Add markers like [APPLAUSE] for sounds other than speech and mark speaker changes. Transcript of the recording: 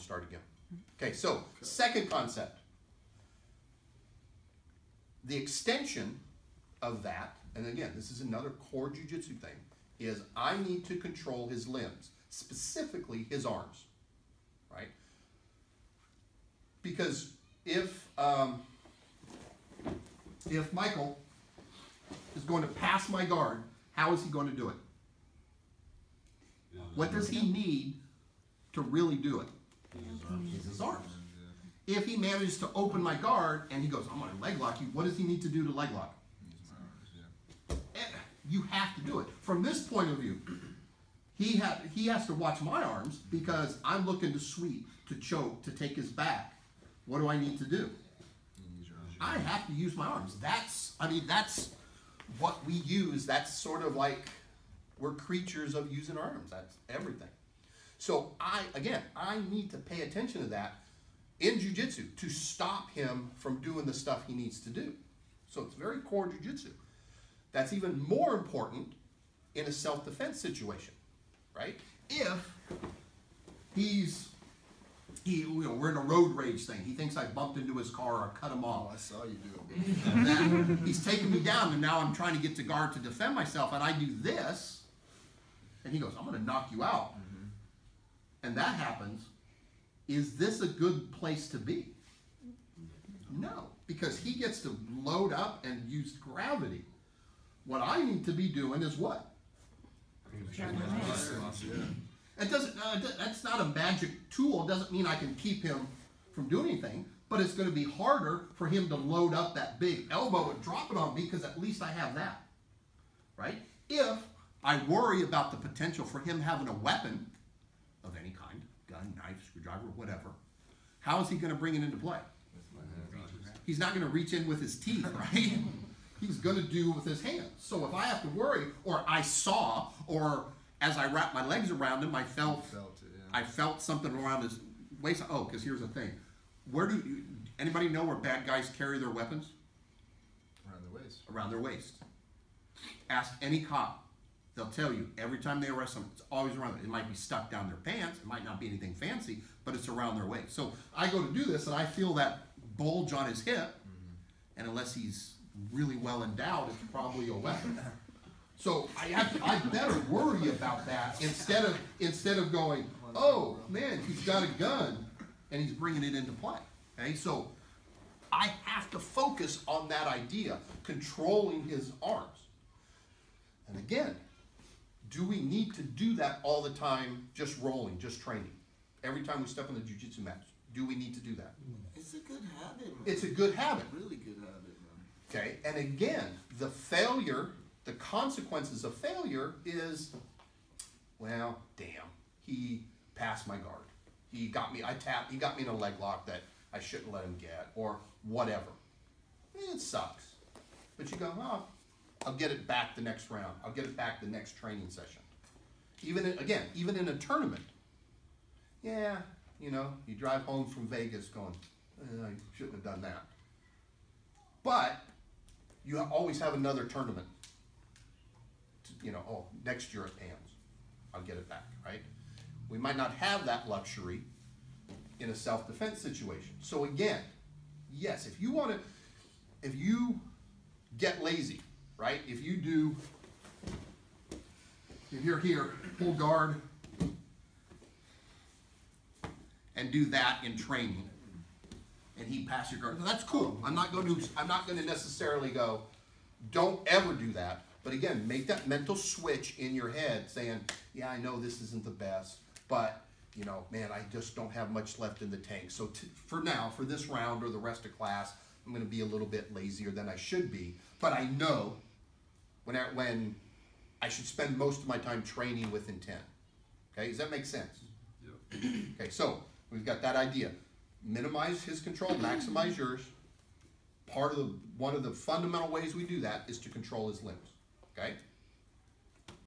Speaker 1: start again. Okay, so second concept. The extension of that, and again, this is another core jujitsu thing, is I need to control his limbs, specifically his arms, right? Because if um, if Michael is going to pass my guard, how is he going to do it? What does he need to really do it? Is his arms. If he manages to open my guard and he goes, I'm going to leg lock you, what does he need to do to leg lock? Eh, You have to do it. From this point of view, he ha- he has to watch my arms because I'm looking to sweep, to choke, to take his back. What do I need to do? I have to use my arms. That's, I mean, that's what we use. That's sort of like we're creatures of using arms. That's everything. So I, again, I need to pay attention to that in jujitsu to stop him from doing the stuff he needs to do. So it's very core jujitsu. That's even more important in a self-defense situation, right? If he's he, you know, we're in a road rage thing. He thinks I bumped into his car or cut him off
Speaker 2: Oh, I saw you do it.
Speaker 1: he's taking me down and now I'm trying to get to guard to defend myself and I do this and he goes, I'm gonna knock you out. And that happens. Is this a good place to be? No, because he gets to load up and use gravity. What I need to be doing is what? It doesn't. Uh, that's not a magic tool. It doesn't mean I can keep him from doing anything. But it's going to be harder for him to load up that big elbow and drop it on me because at least I have that, right? If I worry about the potential for him having a weapon of any kind, gun, knife, screwdriver, whatever, how is he going to bring it into play? He's not going to reach in with his teeth, [LAUGHS] right? He's going to do with his hands. So if I have to worry, or I saw, or as I wrapped my legs around him, I felt,
Speaker 2: Felt it, yeah.
Speaker 1: I felt something around his waist. Oh, because here's the thing: where do you, anybody know where bad guys carry their weapons?
Speaker 2: Around their waist.
Speaker 1: Around their waist. Ask any cop; they'll tell you every time they arrest someone, it's always around. It might be stuck down their pants. It might not be anything fancy, but it's around their waist. So I go to do this, and I feel that bulge on his hip, mm-hmm. and unless he's really well endowed, it's probably a weapon. So I have to, I better worry about that instead of instead of going, oh man, he's got a gun and he's bringing it into play. Okay, so I have to focus on that idea, controlling his arms. And again, do we need to do that all the time, just rolling, just training? Every time we step on the jujitsu mat, do we need to do that?
Speaker 3: It's a good habit, man.
Speaker 1: It's a good habit.
Speaker 3: really good habit, man.
Speaker 1: Okay, and again, the failure, the consequences of failure is, well, damn, he passed my guard. He got me, I tapped, he got me in a leg lock that I shouldn't let him get, or whatever. It sucks. But you go, oh, I'll get it back the next round. I'll get it back the next training session. Even in, again, even in a tournament. Yeah, you know, you drive home from Vegas going, eh, I shouldn't have done that. But you always have another tournament. To, you know, oh, next year at Pans, I'll get it back, right? We might not have that luxury in a self-defense situation. So again, yes, if you want to, if you get lazy, right? If you do, if you're here, pull guard, and do that in training, and he passed your guard. That's cool. I'm not going to. I'm not going to necessarily go. Don't ever do that. But again, make that mental switch in your head, saying, "Yeah, I know this isn't the best, but you know, man, I just don't have much left in the tank. So for now, for this round or the rest of class, I'm going to be a little bit lazier than I should be. But I know when I, when I should spend most of my time training with intent. Okay, does that make sense? Yeah. Okay, so we've got that idea. Minimize his control, maximize yours. Part of the one of the fundamental ways we do that is to control his limbs. Okay?